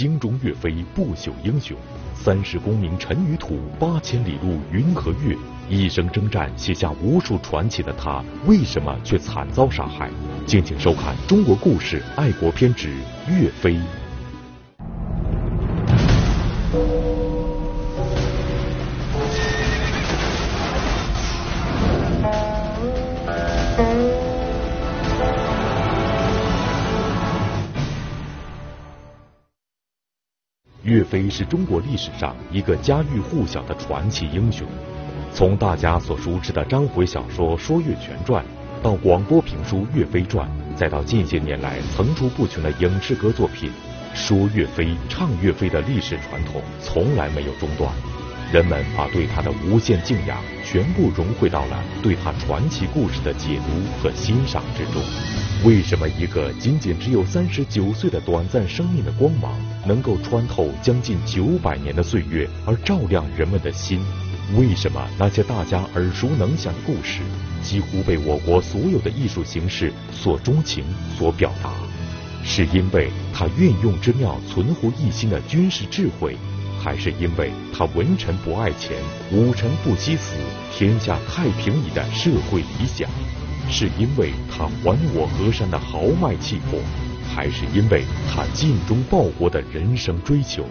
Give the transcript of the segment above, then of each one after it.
精忠岳飞不朽英雄，三十功名尘与土，八千里路云和月，一生征战写下无数传奇的他，为什么却惨遭杀害？敬请收看《中国故事爱国篇之岳飞》。岳飞是中国历史上一个家喻户晓的传奇英雄。从大家所熟知的章回小说《说岳全传》，到广播评书《岳飞传》，再到近些年来层出不穷的影视歌作品，说岳飞、唱岳飞的历史传统从来没有中断。人们把对他的无限敬仰全部融汇到了对他传奇故事的解读和欣赏之中。为什么一个仅仅只有三十九岁的短暂生命的光芒，能够穿透将近九百年的岁月而照亮人们的心？为什么那些大家耳熟能详的故事，几乎被我国所有的艺术形式所钟情、所表达？是因为他运用之妙、存乎一心的军事智慧？还是因为他文臣不爱钱，武臣不惜死，天下太平矣的社会理想；是因为他还我河山的豪迈气魄，还是因为他尽忠报国的人生追求？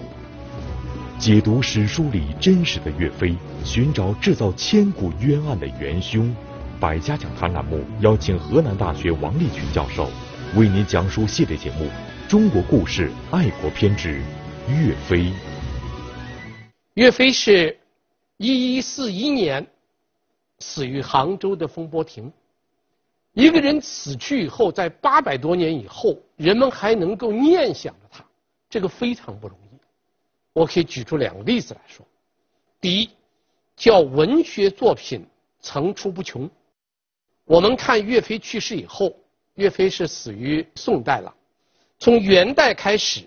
解读史书里真实的岳飞，寻找制造千古冤案的元凶。百家讲坛栏目邀请河南大学王立群教授为您讲述系列节目《中国故事爱国篇之岳飞》。岳飞是一一四一年死于杭州的风波亭。一个人死去以后，在八百多年以后，人们还能够念想着他，这个非常不容易。我可以举出两个例子来说。第一，叫文学作品层出不穷。我们看岳飞去世以后，岳飞是死于宋代了。从元代开始，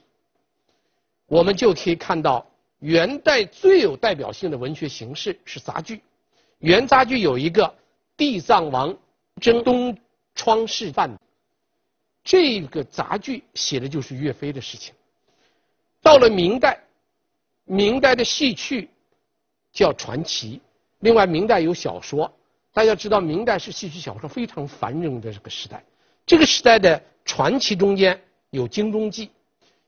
我们就可以看到。元代最有代表性的文学形式是杂剧，元杂剧有一个《地藏王征东窗事发》，这个杂剧写的就是岳飞的事情。到了明代，明代的戏曲叫传奇。另外，明代有小说，大家知道，明代是戏曲小说非常繁荣的这个时代。这个时代的传奇中间有《金钟记》，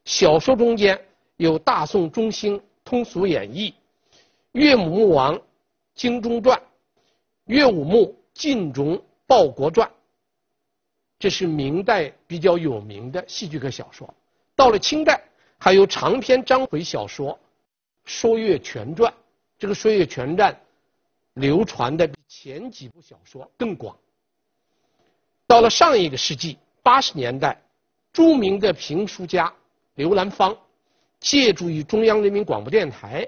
小说中间有《大宋中兴》。通俗演义，《岳母穆王精忠传》，《岳武穆晋忠报国传》，这是明代比较有名的戏剧和小说。到了清代，还有长篇章回小说《说岳全传》，这个《说岳全传》流传的比前几部小说更广。到了上一个世纪八十年代，著名的评书家刘兰芳。借助于中央人民广播电台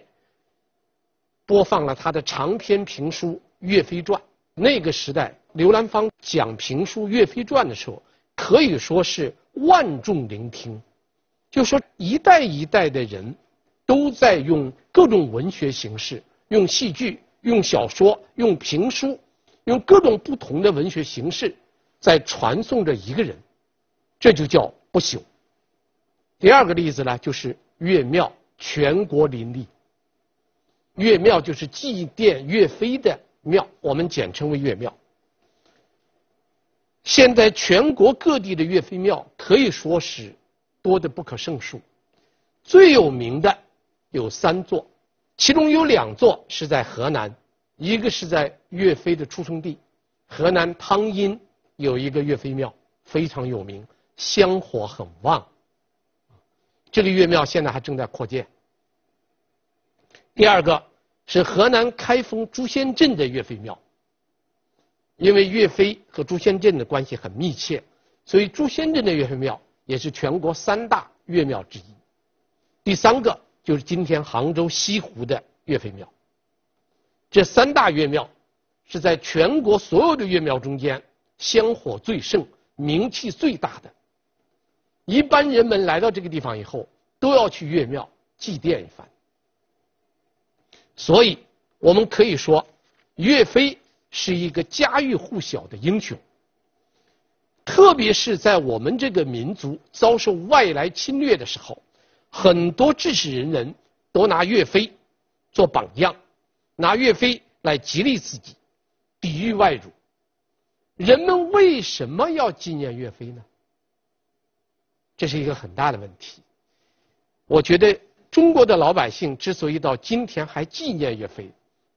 播放了他的长篇评书《岳飞传》。那个时代，刘兰芳讲评书《岳飞传》的时候，可以说是万众聆听。就说一代一代的人都在用各种文学形式，用戏剧、用小说、用评书，用各种不同的文学形式，在传颂着一个人，这就叫不朽。第二个例子呢，就是。岳庙全国林立，岳庙就是祭奠岳飞的庙，我们简称为岳庙。现在全国各地的岳飞庙可以说是多的不可胜数，最有名的有三座，其中有两座是在河南，一个是在岳飞的出生地河南汤阴有一个岳飞庙，非常有名，香火很旺。这个岳庙现在还正在扩建。第二个是河南开封朱仙镇的岳飞庙，因为岳飞和朱仙镇的关系很密切，所以朱仙镇的岳飞庙也是全国三大岳庙之一。第三个就是今天杭州西湖的岳飞庙。这三大岳庙是在全国所有的岳庙中间香火最盛、名气最大的。一般人们来到这个地方以后，都要去岳庙祭奠一番。所以，我们可以说，岳飞是一个家喻户晓的英雄。特别是在我们这个民族遭受外来侵略的时候，很多志士仁人都拿岳飞做榜样，拿岳飞来激励自己，抵御外辱。人们为什么要纪念岳飞呢？这是一个很大的问题。我觉得中国的老百姓之所以到今天还纪念岳飞，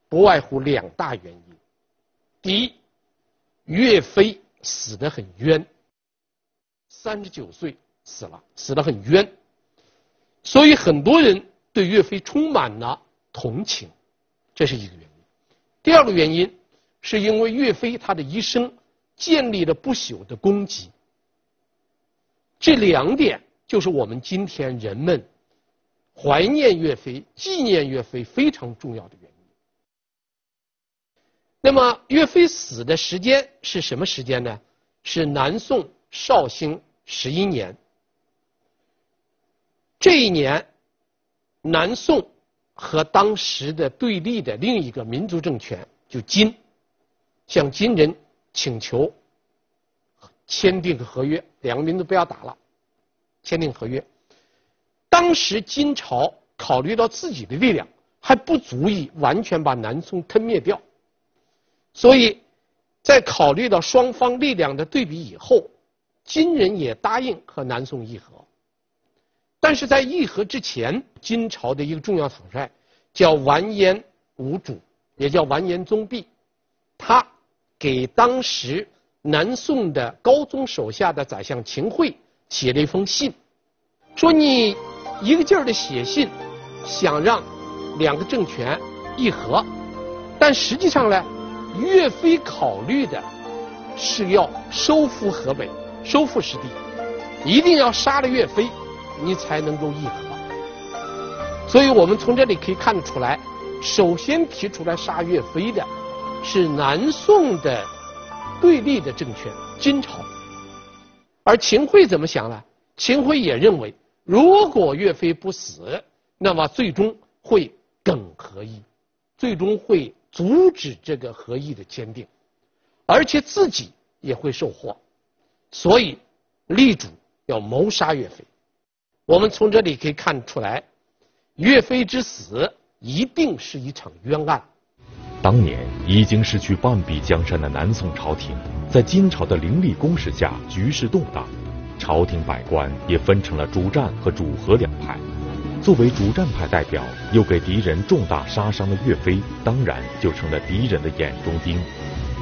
不外乎两大原因。第一，岳飞死得很冤，三十九岁死了，死得很冤，所以很多人对岳飞充满了同情，这是一个原因。第二个原因，是因为岳飞他的一生建立了不朽的功绩。这两点就是我们今天人们怀念岳飞、纪念岳飞非常重要的。那么，岳飞死的时间是什么时间呢？是南宋绍兴十一年。这一年，南宋和当时的对立的另一个民族政权就金，向金人请求签订合约，两个民族不要打了，签订合约。当时金朝考虑到自己的力量还不足以完全把南宋吞灭掉。所以，在考虑到双方力量的对比以后，金人也答应和南宋议和。但是在议和之前，金朝的一个重要统帅叫完颜兀主，也叫完颜宗弼，他给当时南宋的高宗手下的宰相秦桧写了一封信，说你一个劲儿的写信，想让两个政权议和，但实际上呢？岳飞考虑的是要收复河北，收复失地，一定要杀了岳飞，你才能够议和。所以我们从这里可以看得出来，首先提出来杀岳飞的是南宋的对立的政权金朝。而秦桧怎么想呢？秦桧也认为，如果岳飞不死，那么最终会耿和议，最终会。阻止这个合议的签订，而且自己也会受祸，所以力主要谋杀岳飞。我们从这里可以看出来，岳飞之死一定是一场冤案。当年已经失去半壁江山的南宋朝廷，在金朝的凌厉攻势下，局势动荡，朝廷百官也分成了主战和主和两派。作为主战派代表，又给敌人重大杀伤的岳飞，当然就成了敌人的眼中钉。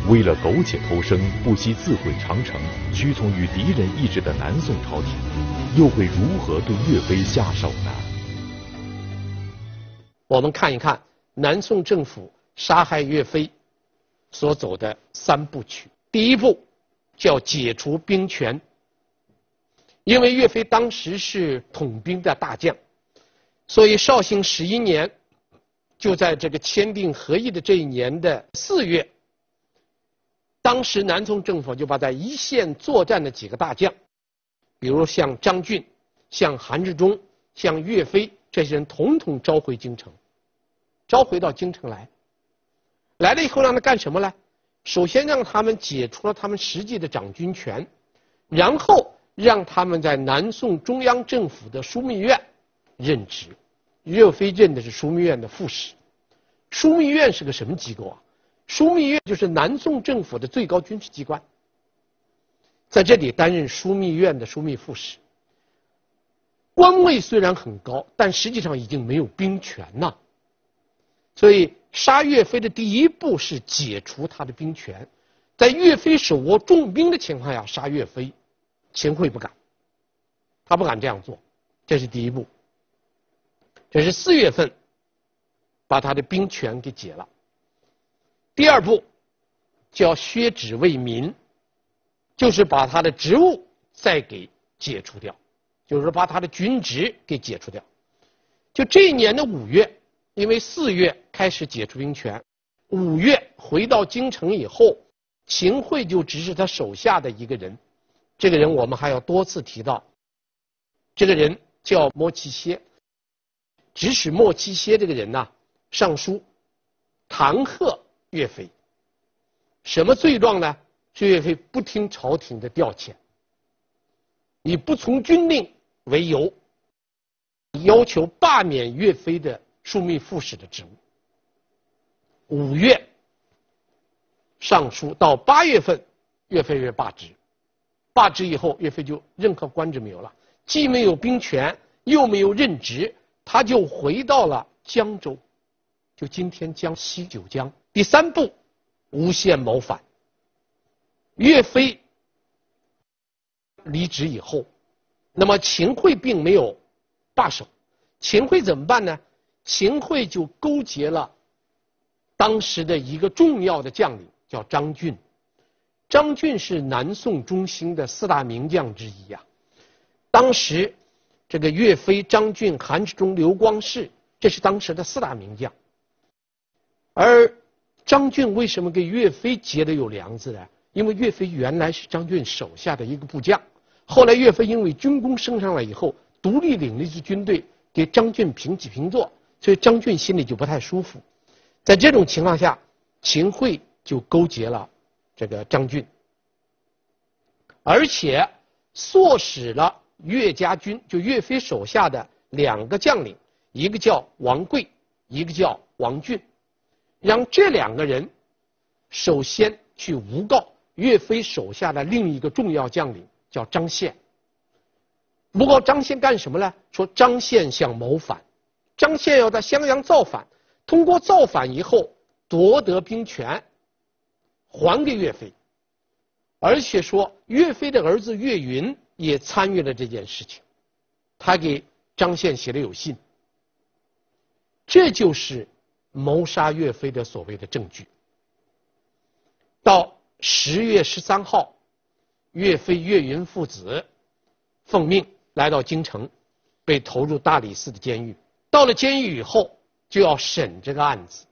为了苟且偷生，不惜自毁长城，屈从于敌人意志的南宋朝廷，又会如何对岳飞下手呢？我们看一看南宋政府杀害岳飞所走的三部曲。第一步叫解除兵权，因为岳飞当时是统兵的大将。所以，绍兴十一年，就在这个签订和议的这一年的四月，当时南宋政府就把在一线作战的几个大将，比如像张俊、像韩志忠、像岳飞这些人，统统召回京城，召回到京城来。来了以后，让他干什么呢？首先让他们解除了他们实际的掌军权，然后让他们在南宋中央政府的枢密院。任职，岳飞任的是枢密院的副使。枢密院是个什么机构啊？枢密院就是南宋政府的最高军事机关，在这里担任枢密院的枢密副使。官位虽然很高，但实际上已经没有兵权呐。所以杀岳飞的第一步是解除他的兵权，在岳飞手握重兵的情况下杀岳飞，秦桧不敢，他不敢这样做，这是第一步。这是四月份，把他的兵权给解了。第二步叫削职为民，就是把他的职务再给解除掉，就是把他的军职给解除掉。就这一年的五月，因为四月开始解除兵权，五月回到京城以后，秦桧就指使他手下的一个人，这个人我们还要多次提到，这个人叫莫契歇。指使莫七歇这个人呐，上书弹劾岳飞。什么罪状呢？是岳飞不听朝廷的调遣，以不从军令为由，要求罢免岳飞的枢密副使的职务。五月上书到八月份，岳飞被罢职。罢职以后，岳飞就任何官职没有了，既没有兵权，又没有任职，他就回到了江州，就今天江西九江。第三步，诬陷谋反。岳飞离职以后，那么秦桧并没有罢手，秦桧怎么办呢？秦桧就勾结了当时的一个重要的将领，叫张俊。张俊是南宋中兴的四大名将之一呀。当时，这个岳飞、张俊、韩世忠、刘光世，这是当时的四大名将。而张俊为什么跟岳飞结的有梁子呢？因为岳飞原来是张俊手下的一个部将，后来岳飞因为军功升上来以后，独立领了一支军队，给张俊平起平坐，所以张俊心里就不太舒服。在这种情况下，秦桧就勾结了。这个张俊，而且唆使了岳家军，就岳飞手下的两个将领，一个叫王贵，一个叫王俊，让这两个人首先去诬告岳飞手下的另一个重要将领，叫张宪。诬告张宪干什么呢？说张宪想谋反，张宪要在襄阳造反，通过造反以后夺得兵权。还给岳飞，而且说岳飞的儿子岳云也参与了这件事情，他给张宪写了有信，这就是谋杀岳飞的所谓的证据。到十月十三号，岳飞、岳云父子奉命来到京城，被投入大理寺的监狱。到了监狱以后，就要审这个案子，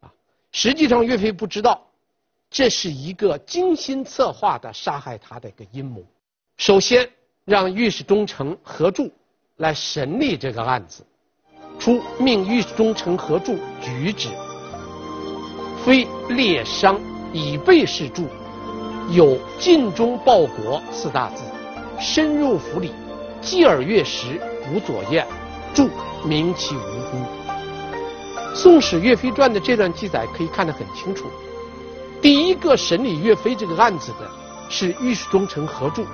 啊，实际上岳飞不知道。这是一个精心策划的杀害他的一个阴谋。首先，让御史中丞何柱来审理这个案子，初命御史中丞何柱举止：非列商以备事著，有尽忠报国四大字，深入府里，继而阅时无左验，著明其无辜。《宋史·岳飞传》的这段记载可以看得很清楚。第一个审理岳飞这个案子的是御史中丞何柱。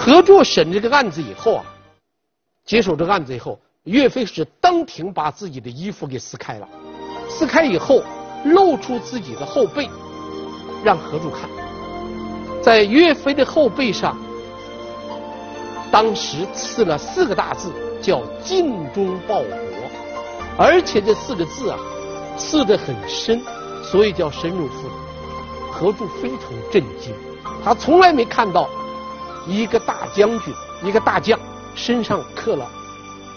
何柱审这个案子以后啊，接手这个案子以后，岳飞是当庭把自己的衣服给撕开了，撕开以后露出自己的后背，让何柱看，在岳飞的后背上，当时刺了四个大字，叫“尽忠报国”，而且这四个字啊，刺得很深。所以叫深入腹，何柱非常震惊，他从来没看到一个大将军、一个大将身上刻了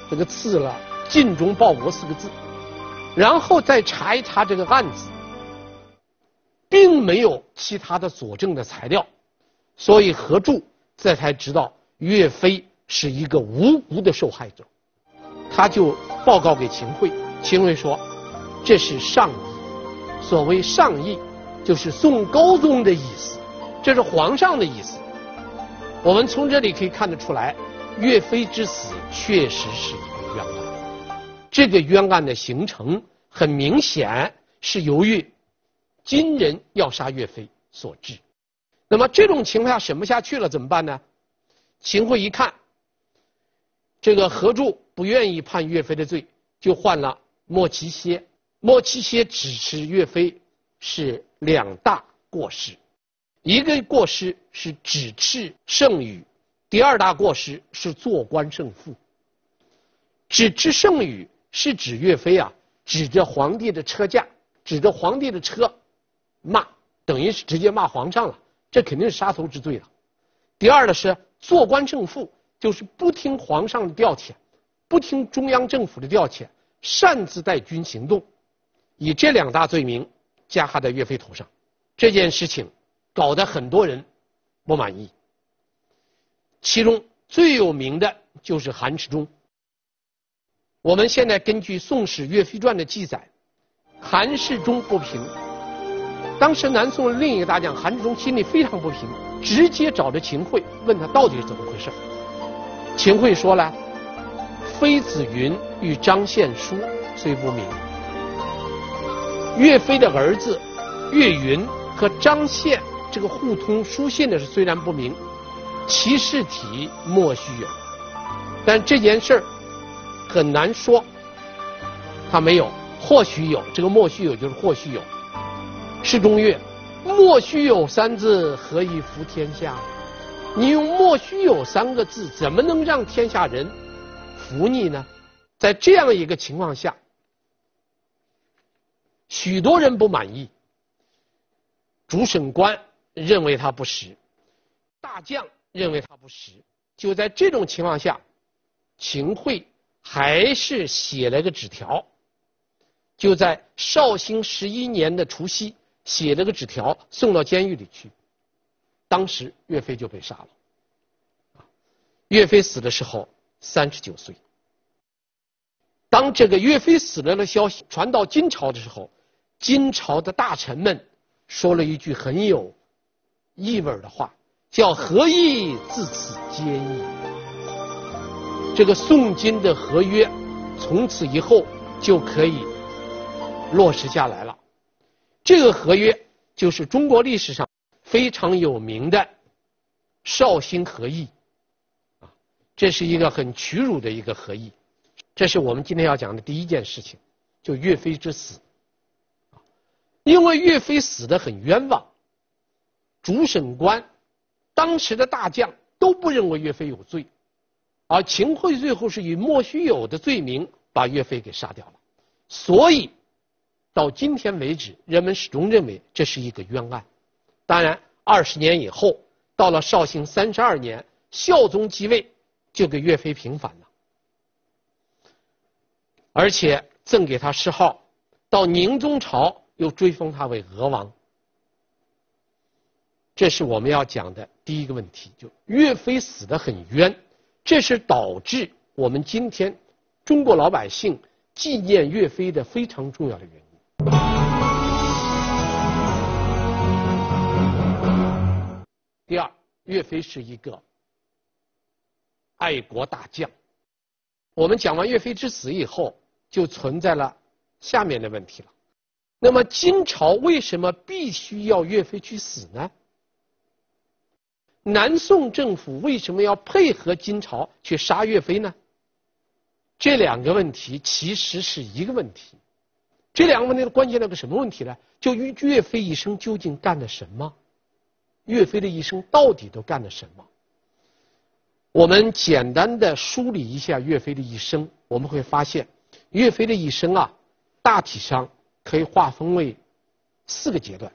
这个刺了“尽忠报国”四个字，然后再查一查这个案子，并没有其他的佐证的材料，所以何柱这才知道岳飞是一个无辜的受害者，他就报告给秦桧，秦桧说这是上意。所谓上意，就是宋高宗的意思，这是皇上的意思。我们从这里可以看得出来，岳飞之死确实是一个冤案。这个冤案的形成，很明显是由于金人要杀岳飞所致。那么这种情况下审不下去了，怎么办呢？秦桧一看，这个何柱不愿意判岳飞的罪，就换了莫其歇。莫其歇支持岳飞是两大过失，一个过失是指斥圣语，第二大过失是坐观胜负。指斥圣语是指岳飞啊，指着皇帝的车驾，指着皇帝的车骂，等于是直接骂皇上了，这肯定是杀头之罪了。第二呢是坐观胜负，就是不听皇上的调遣，不听中央政府的调遣，擅自带军行动。以这两大罪名加害在岳飞头上，这件事情搞得很多人不满意。其中最有名的就是韩世忠。我们现在根据《宋史·岳飞传》的记载，韩世忠不平。当时南宋的另一个大将韩世忠心里非常不平，直接找着秦桧问他到底是怎么回事。秦桧说了：“妃子云与张献书虽不明。岳飞的儿子岳云和张献这个互通书信的是虽然不明，其事体莫须有。但这件事儿很难说，他没有，或许有。这个莫须有就是或许有。诗中曰：“莫须有三字，何以服天下？”你用“莫须有”三个字，怎么能让天下人服你呢？在这样一个情况下，许多人不满意，主审官认为他不实，大将认为他不实。就在这种情况下，秦桧还是写了个纸条，就在绍兴十一年的除夕写了个纸条送到监狱里去。当时岳飞就被杀了。岳飞死的时候三十九岁。当这个岳飞死了的消息传到金朝的时候，金朝的大臣们说了一句很有意味的话，叫“和议自此坚矣”。这个宋金的合约从此以后就可以落实下来了。这个合约就是中国历史上。非常有名的绍兴和议，啊，这是一个很屈辱的一个和议，这是我们今天要讲的第一件事情，就岳飞之死，因为岳飞死的很冤枉，主审官、当时的大将都不认为岳飞有罪，而秦桧最后是以莫须有的罪名把岳飞给杀掉了，所以到今天为止，人们始终认为这是一个冤案。当然，二十年以后，到了绍兴三十二年，孝宗继位，就给岳飞平反了，而且赠给他谥号。到宁宗朝，又追封他为娥王。这是我们要讲的第一个问题，就岳飞死得很冤，这是导致我们今天中国老百姓纪念岳飞的非常重要的原因。第二，岳飞是一个爱国大将。我们讲完岳飞之死以后，就存在了下面的问题了。那么金朝为什么必须要岳飞去死呢？南宋政府为什么要配合金朝去杀岳飞呢？这两个问题其实是一个问题。这两个问题的关键那个什么问题呢？就岳飞一生究竟干了什么？岳飞的一生到底都干了什么？我们简单的梳理一下岳飞的一生，我们会发现，岳飞的一生啊，大体上可以划分为四个阶段。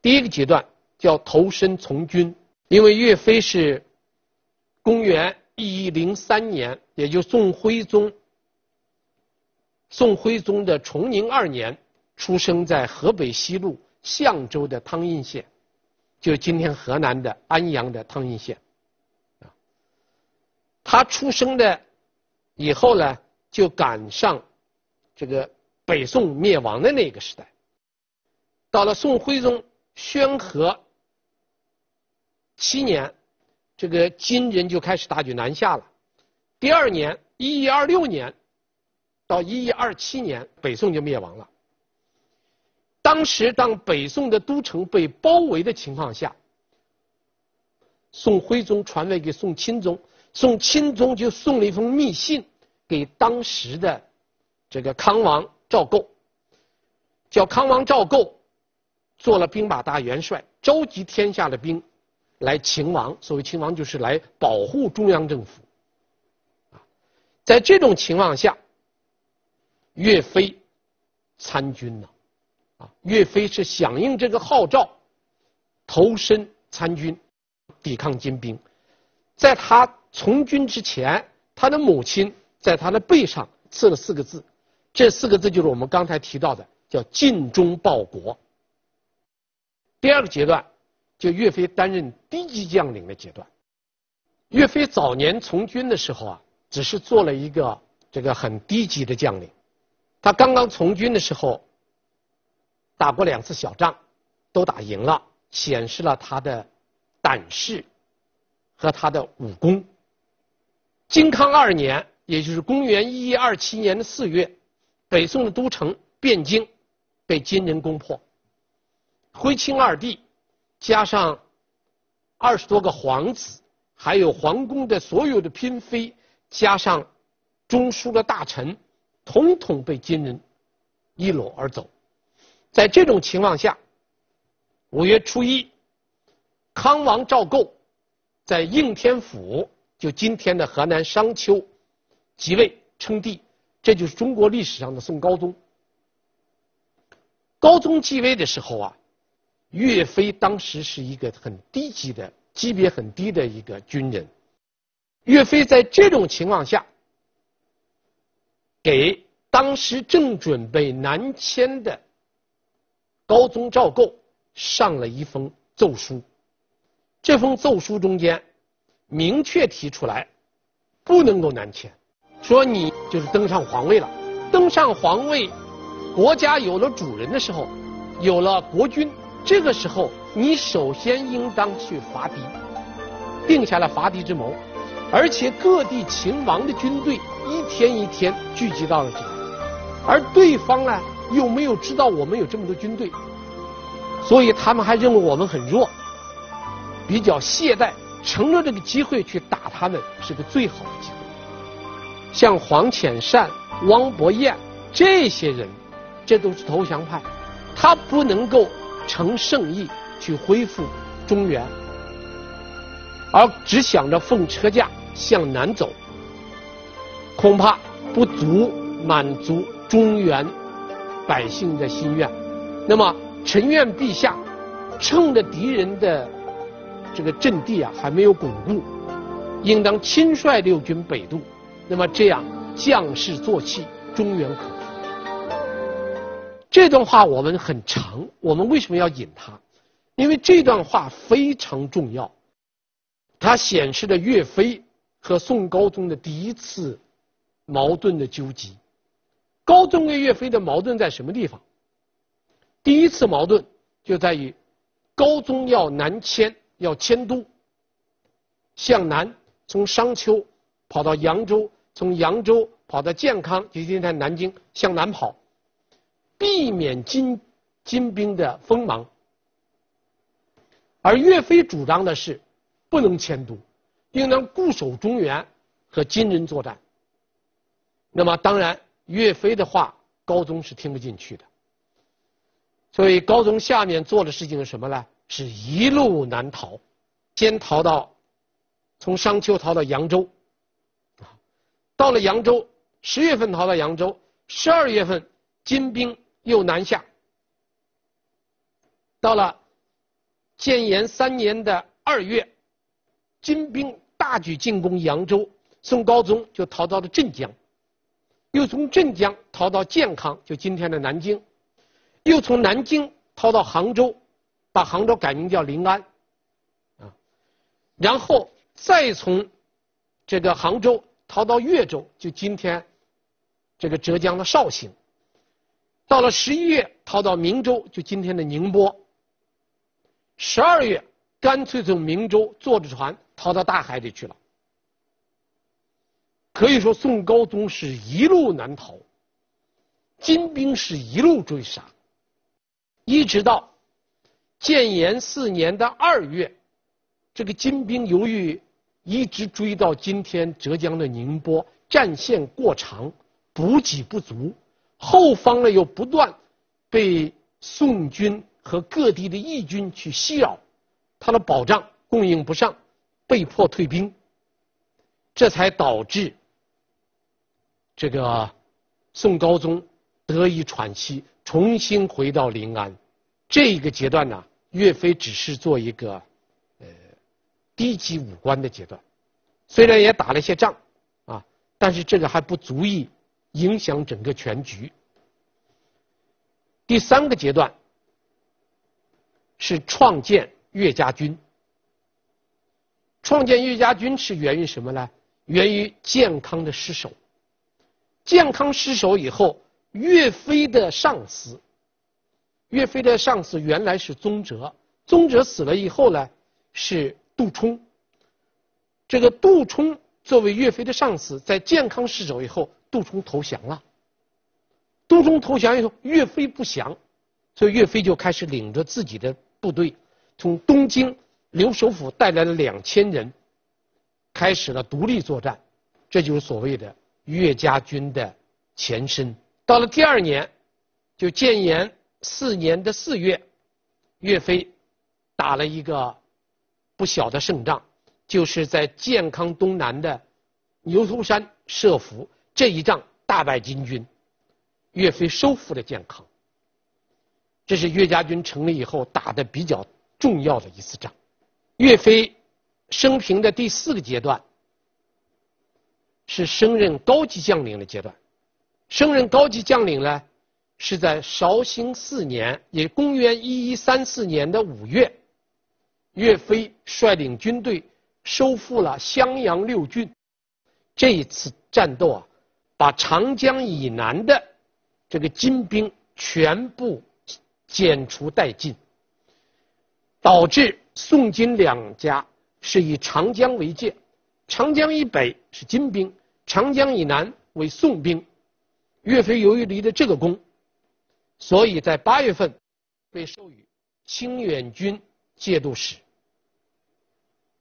第一个阶段叫投身从军，因为岳飞是公元一一零三年，也就宋徽宗宋徽宗的崇宁二年，出生在河北西路象州的汤阴县。就今天河南的安阳的汤阴县，啊，他出生的以后呢，就赶上这个北宋灭亡的那个时代。到了宋徽宗宣和七年，这个金人就开始大举南下了。第二年，一一二六年到一一二七年，北宋就灭亡了。当时，当北宋的都城被包围的情况下，宋徽宗传位给宋钦宗，宋钦宗就送了一封密信给当时的这个康王赵构，叫康王赵构做了兵马大元帅，召集天下的兵来勤王。所谓勤王，就是来保护中央政府。在这种情况下，岳飞参军了。岳飞是响应这个号召，投身参军，抵抗金兵。在他从军之前，他的母亲在他的背上刺了四个字，这四个字就是我们刚才提到的，叫“尽忠报国”。第二个阶段，就岳飞担任低级将领的阶段。岳飞早年从军的时候啊，只是做了一个这个很低级的将领。他刚刚从军的时候。打过两次小仗，都打赢了，显示了他的胆识和他的武功。金康二年，也就是公元一一二七年的四月，北宋的都城汴京被金人攻破，徽钦二帝加上二十多个皇子，还有皇宫的所有的嫔妃，加上中枢的大臣，统统被金人一掳而走。在这种情况下，五月初一，康王赵构在应天府，就今天的河南商丘。即位称帝，这就是中国历史上的宋高宗。高宗继位的时候啊，岳飞当时是一个很低级的、级别很低的一个军人。岳飞在这种情况下，给当时正准备南迁的高宗赵构上了一封奏书。这封奏书中间明确提出来，不能够南迁。说你就是登上皇位了，登上皇位，国家有了主人的时候，有了国君，这个时候你首先应当去伐敌，定下了伐敌之谋，而且各地秦王的军队一天一天聚集到了这里，而对方呢又没有知道我们有这么多军队，所以他们还认为我们很弱，比较懈怠，乘着这个机会去打他们是个最好的机会。像黄潜善、汪伯彦这些人，这都是投降派，他不能够乘胜意去恢复中原，而只想着奉车驾向南走，恐怕不足满足中原百姓的心愿。那么，臣愿陛下趁着敌人的这个阵地啊还没有巩固，应当亲率六军北渡。那么这样，将士做气，中原可。这段话我们很长，我们为什么要引它？因为这段话非常重要，它显示了岳飞和宋高宗的第一次矛盾的纠集。高宗跟岳飞的矛盾在什么地方？第一次矛盾就在于高宗要南迁，要迁都，向南从商丘跑到扬州。从扬州跑到建康，就今天南京，向南跑，避免金金兵的锋芒。而岳飞主张的是，不能迁都，应当固守中原和金人作战。那么，当然岳飞的话，高宗是听不进去的。所以高宗下面做的事情是什么呢？是一路南逃，先逃到从商丘逃到扬州。到了扬州，十月份逃到扬州，十二月份金兵又南下。到了建炎三年的二月，金兵大举进攻扬州，宋高宗就逃到了镇江，又从镇江逃到建康，就今天的南京，又从南京逃到杭州，把杭州改名叫临安，啊，然后再从这个杭州。逃到越州，就今天这个浙江的绍兴。到了十一月，逃到明州，就今天的宁波。十二月，干脆从明州坐着船逃到大海里去了。可以说，宋高宗是一路南逃，金兵是一路追杀，一直到建炎四年的二月，这个金兵由于。一直追到今天浙江的宁波，战线过长，补给不足，后方呢又不断被宋军和各地的义军去袭扰，他的保障供应不上，被迫退兵，这才导致这个宋高宗得以喘息，重新回到临安。这一个阶段呢，岳飞只是做一个呃。低级武官的阶段，虽然也打了一些仗，啊，但是这个还不足以影响整个全局。第三个阶段是创建岳家军。创建岳家军是源于什么呢？源于健康的失守。健康失守以后，岳飞的上司，岳飞的上司原来是宗哲，宗哲死了以后呢，是。杜充，这个杜充作为岳飞的上司，在建康失守以后，杜充投降了。杜充投降以后，岳飞不降，所以岳飞就开始领着自己的部队，从东京留守府带来了两千人，开始了独立作战。这就是所谓的岳家军的前身。到了第二年，就建炎四年的四月，岳飞打了一个不小的胜仗，就是在建康东南的牛头山设伏这一仗大败金军，岳飞收复了建康。这是岳家军成立以后打的比较重要的一次仗。岳飞生平的第四个阶段。是升任高级将领的阶段，升任高级将领呢，是在绍兴四年，也公元一一三四年的五月，岳飞率领军队收复了襄阳六郡，这一次战斗啊，把长江以南的这个金兵全部剪除殆尽，导致宋金两家是以长江为界，长江以北是金兵。长江以南为宋兵，岳飞由于立的这个功，所以在八月份被授予清远军节度使。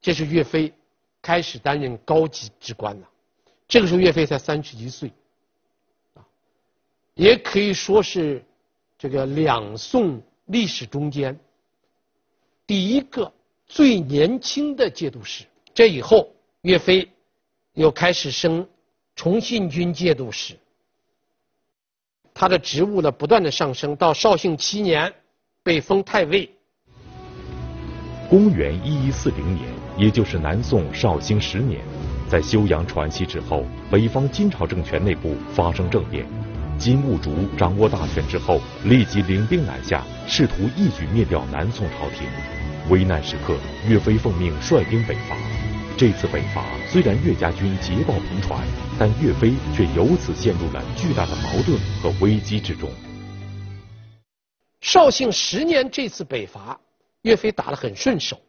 这是岳飞开始担任高级职官了。这个时候岳飞才三十一岁，啊，也可以说是这个两宋历史中间第一个最年轻的节度使。这以后，岳飞。又开始升崇信军节度使，他的职务呢不断的上升，到绍兴七年被封太尉。公元一一四零年，也就是南宋绍兴十年，在休养喘息之后，北方金朝政权内部发生政变，金兀术掌握大权之后，立即领兵南下，试图一举灭掉南宋朝廷。危难时刻，岳飞奉命率兵北伐。这次北伐虽然岳家军捷报频传，但岳飞却由此陷入了巨大的矛盾和危机之中。绍兴十年这次北伐，岳飞打得很顺手。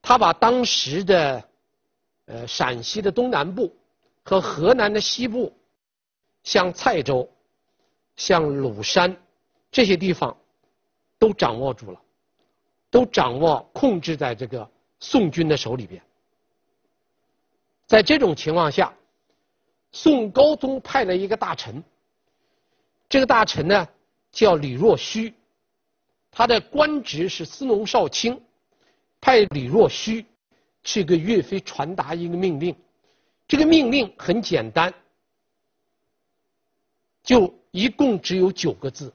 他把当时的呃陕西的东南部和河南的西部，像蔡州、像鲁山这些地方都掌握住了，都掌握控制在这个宋军的手里边。在这种情况下，宋高宗派了一个大臣，这个大臣呢叫李若虚，他的官职是司农少卿，派李若虚去给岳飞传达一个命令，这个命令很简单，就一共只有九个字，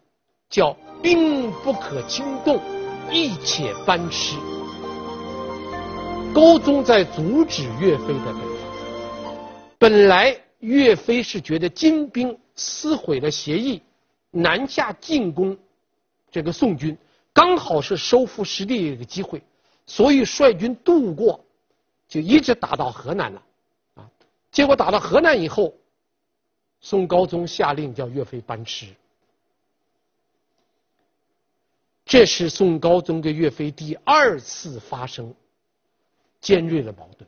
叫兵不可轻动，一且班师。高宗在阻止岳飞的北伐。本来岳飞是觉得金兵撕毁了协议，南下进攻这个宋军，刚好是收复失地的一个机会，所以率军渡过，就一直打到河南了，啊，结果打到河南以后，宋高宗下令叫岳飞班师，这是宋高宗跟岳飞第二次发生尖锐的矛盾，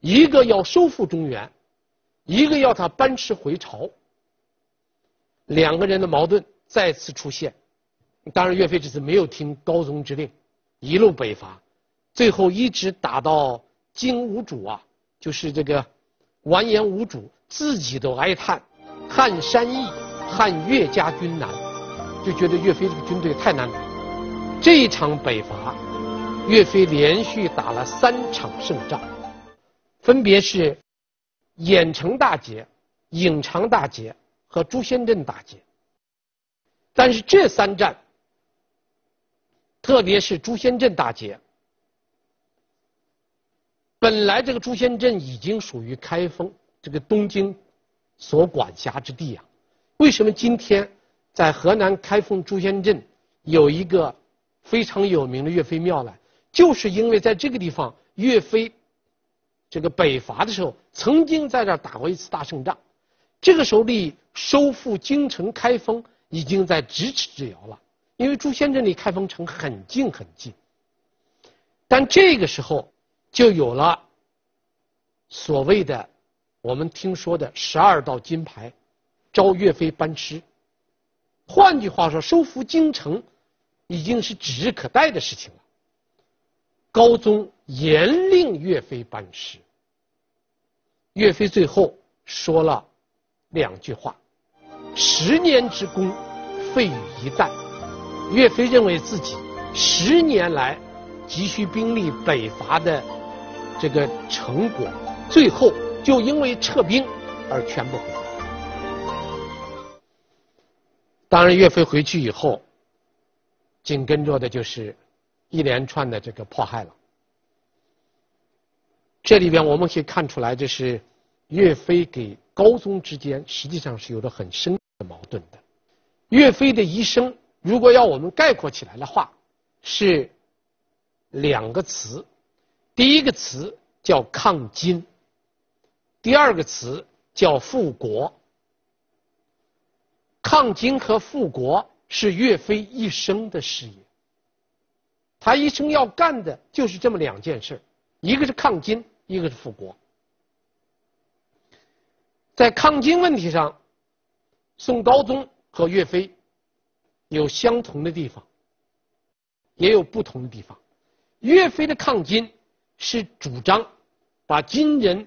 一个要收复中原。一个要他班师回朝，两个人的矛盾再次出现。当然，岳飞这次没有听高宗之令，一路北伐，最后一直打到金兀主啊，就是这个完颜兀主自己都哀叹：“汉山易，汉岳家军难。”就觉得岳飞这个军队太难打。这一场北伐，岳飞连续打了三场胜仗，分别是。郾城大捷、颍长大捷和朱仙镇大捷，但是这三战，特别是朱仙镇大捷，本来这个朱仙镇已经属于开封这个东京所管辖之地啊，为什么今天在河南开封朱仙镇有一个非常有名的岳飞庙呢？就是因为在这个地方岳飞。这个北伐的时候，曾经在这儿打过一次大胜仗，这个时候离收复京城开封已经在咫尺之遥了，因为朱仙镇离开封城很近很近。但这个时候就有了所谓的我们听说的十二道金牌，召岳飞班师。换句话说，收复京城已经是指日可待的事情了。高宗严令岳飞班师。岳飞最后说了两句话：“十年之功，废于一旦。”岳飞认为自己十年来急需兵力北伐的这个成果，最后就因为撤兵而全部毁。当然，岳飞回去以后，紧跟着的就是一连串的这个迫害了。这里边我们可以看出来，这是岳飞给高宗之间实际上是有着很深的矛盾的。岳飞的一生，如果要我们概括起来的话，是两个词：第一个词叫抗金，第二个词叫复国。抗金和复国是岳飞一生的事业，他一生要干的就是这么两件事一个是抗金。一个是复国，在抗金问题上，宋高宗和岳飞有相同的地方，也有不同的地方。岳飞的抗金是主张把金人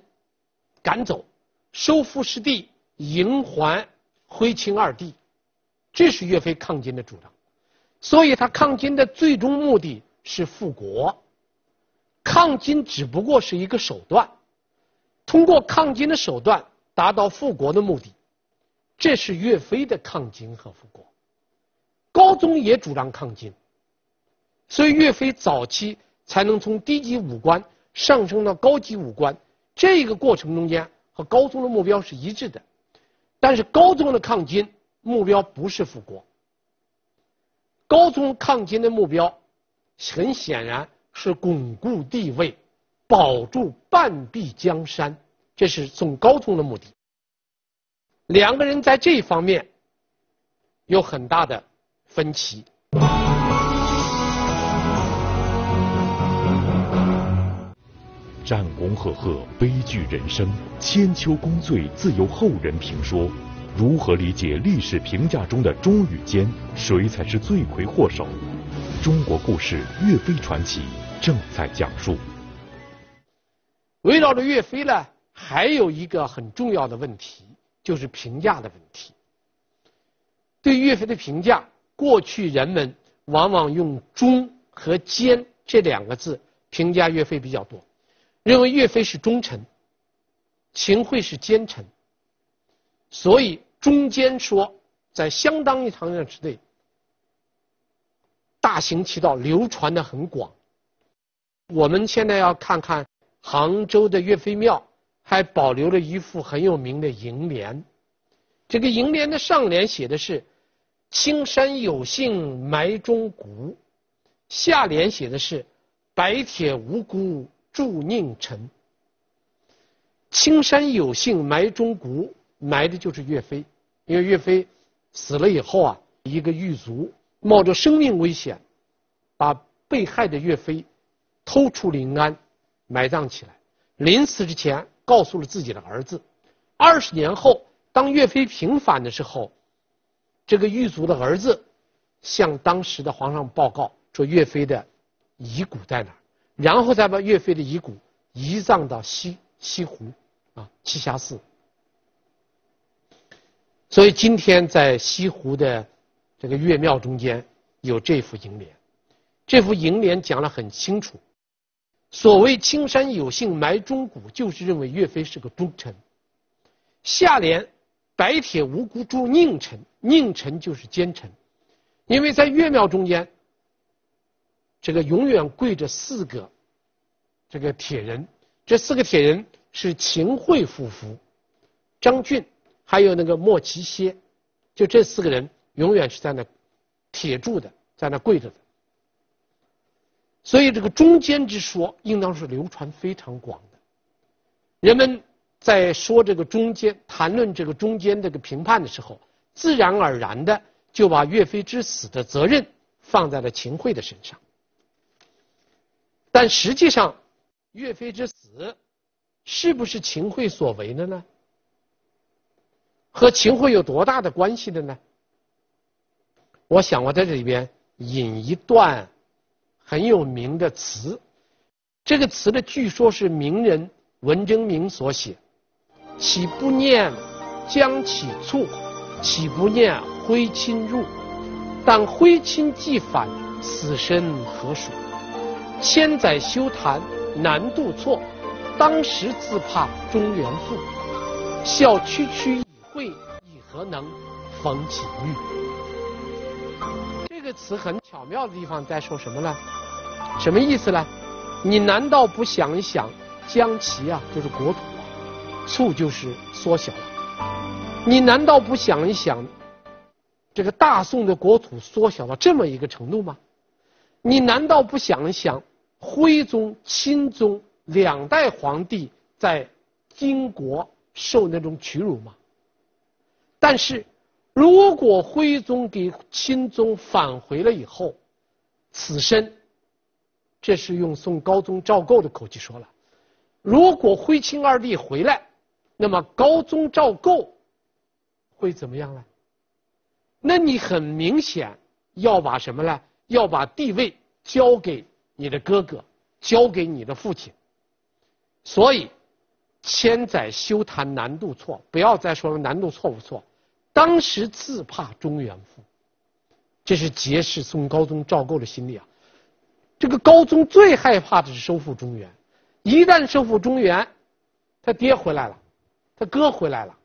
赶走，收复失地，迎还徽钦二帝，这是岳飞抗金的主张。所以他抗金的最终目的是复国。抗金只不过是一个手段，通过抗金的手段达到复国的目的，这是岳飞的抗金和复国。高宗也主张抗金，所以岳飞早期才能从低级武官上升到高级武官，这个过程中间和高宗的目标是一致的。但是高宗的抗金目标不是复国，高宗抗金的目标很显然。是巩固地位，保住半壁江山，这是宋高宗的目的。两个人在这一方面有很大的分歧。战功赫赫，悲剧人生，千秋功罪自有后人评说。如何理解历史评价中的忠与奸？谁才是罪魁祸首？中国故事，岳飞传奇。正在讲述。围绕着岳飞呢，还有一个很重要的问题，就是评价的问题。对岳飞的评价，过去人们往往用“忠”和“奸”这两个字评价岳飞比较多，认为岳飞是忠臣，秦桧是奸臣，所以忠奸说在相当一长时间内大行其道，流传的很广。我们现在要看看杭州的岳飞庙，还保留了一副很有名的楹联。这个楹联的上联写的是“青山有幸埋忠骨”，下联写的是“白铁无辜铸佞臣”。青山有幸埋忠骨，埋的就是岳飞，因为岳飞死了以后啊，一个狱卒冒着生命危险，把被害的岳飞。偷出临安，埋葬起来。临死之前，告诉了自己的儿子。二十年后，当岳飞平反的时候，这个狱卒的儿子向当时的皇上报告说岳飞的遗骨在哪儿，然后再把岳飞的遗骨移葬到西西湖啊栖霞寺。所以今天在西湖的这个岳庙中间有这幅楹联，这幅楹联讲得很清楚。所谓“青山有幸埋忠骨”，就是认为岳飞是个忠臣。下联“白铁无辜铸佞臣”，佞臣就是奸臣，因为在岳庙中间，这个永远跪着四个这个铁人，这四个铁人是秦桧夫妇、张俊，还有那个莫奇歇，就这四个人永远是在那铁柱的，在那跪着的。所以，这个中间之说应当是流传非常广的。人们在说这个中间、谈论这个中间这个评判的时候，自然而然的就把岳飞之死的责任放在了秦桧的身上。但实际上，岳飞之死是不是秦桧所为的呢？和秦桧有多大的关系的呢？我想我在这里边引一段很有名的词，这个词呢，据说是名人文征明所写。岂不念将起处？岂不念挥亲入？但挥亲既返，死生何属？千载修谈难度错，当时自怕中原复。笑区区以会以何能逢几遇？这个词很巧妙的地方在说什么呢？什么意思呢？你难道不想一想，将其啊，就是国土醋，就是缩小了。你难道不想一想？这个大宋的国土缩小到这么一个程度吗？你难道不想一想，徽宗、钦宗两代皇帝在金国受那种屈辱吗？但是，如果徽宗给钦宗返回了以后，此生，这是用宋高宗赵构的口气说了，如果徽钦二帝回来，那么高宗赵构会怎么样呢？那你很明显要把什么呢？要把地位交给你的哥哥，交给你的父亲。所以，千载修谈难度错，不要再说了难度错不错。当时自怕中原复，这是揭示宋高宗赵构的心理啊。这个高宗最害怕的是收复中原，一旦收复中原，他爹回来了，他哥回来了，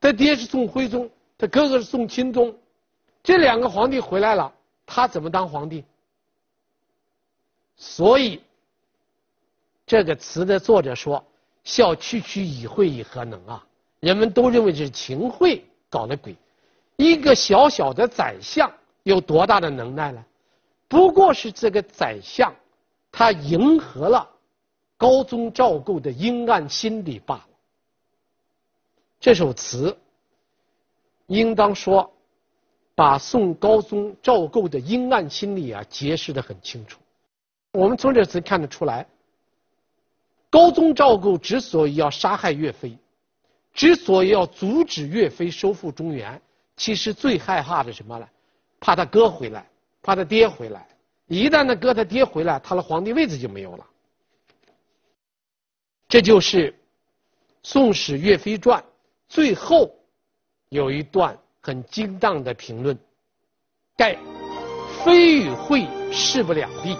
他爹是宋徽宗。他哥哥是宋钦宗，这两个皇帝回来了，他怎么当皇帝？所以，这个词的作者说：“笑区区以会以何能啊？”人们都认为这是秦桧搞的鬼。一个小小的宰相有多大的能耐呢？不过是这个宰相，他迎合了高宗赵构的阴暗心理罢了。这首词。应当说，把宋高宗赵构的阴暗心理啊揭示的很清楚。我们从这词看得出来，高宗赵构之所以要杀害岳飞，之所以要阻止岳飞收复中原，其实最害怕的什么呢？怕他哥回来，怕他爹回来。一旦他哥他爹回来，他的皇帝位子就没有了。这就是《宋史岳飞传》最后。有一段很精当的评论：盖非与会势不两立，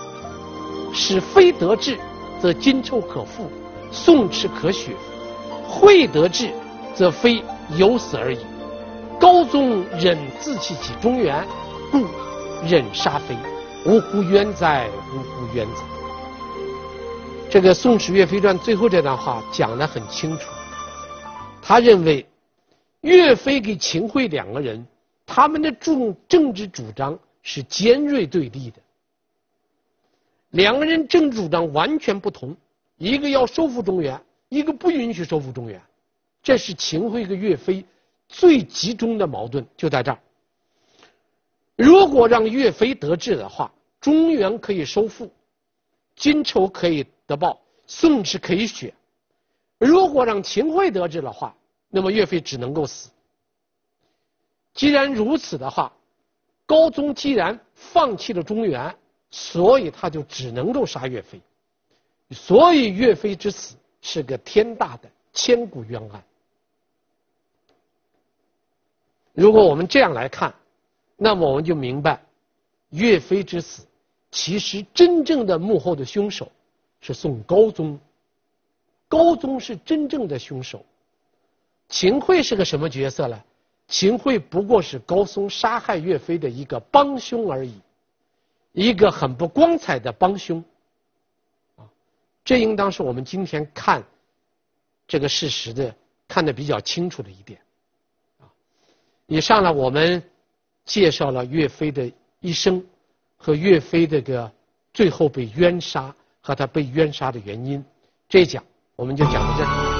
使非得志，则金臭可复，宋池可雪；会得志，则非有死而已。高宗忍自弃起中原，故忍杀非，呜呼冤哉！呜呼冤哉！这个《宋史岳飞传》最后这段话讲得很清楚，他认为。岳飞跟秦桧两个人，他们的政政治主张是尖锐对立的。两个人政治主张完全不同，一个要收复中原，一个不允许收复中原。这是秦桧跟岳飞最集中的矛盾，就在这儿。如果让岳飞得志的话，中原可以收复，金仇可以得报，宋氏可以雪；如果让秦桧得知的话，那么岳飞只能够死。既然如此的话，高宗既然放弃了中原，所以他就只能够杀岳飞。所以岳飞之死是个天大的千古冤案。如果我们这样来看，那么我们就明白，岳飞之死其实真正的幕后的凶手是宋高宗。高宗是真正的凶手。秦桧是个什么角色呢？秦桧不过是高宗杀害岳飞的一个帮凶而已，一个很不光彩的帮凶。啊，这应当是我们今天看这个事实的看得比较清楚的一点。啊，以上呢，我们介绍了岳飞的一生和岳飞这个最后被冤杀和他被冤杀的原因。这一讲我们就讲到这里。